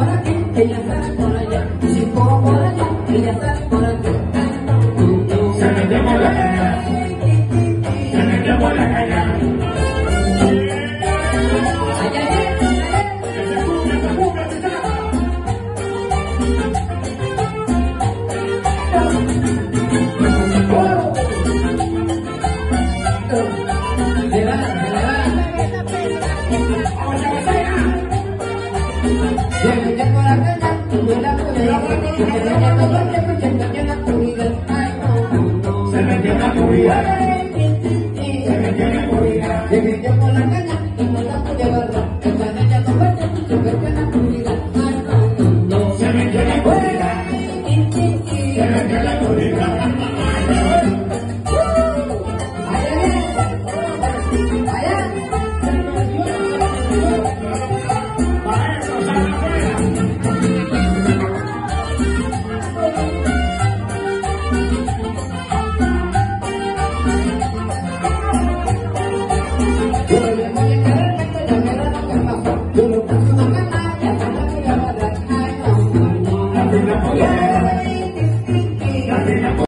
por aquí, ella está por allá, si por allá, ella está por aquí. Se me llevó la caña, se me llevó la caña. Thank you. Se metió con la caña y no la pude guardar. Esa niña no vete, se perdió la comida. Yeah.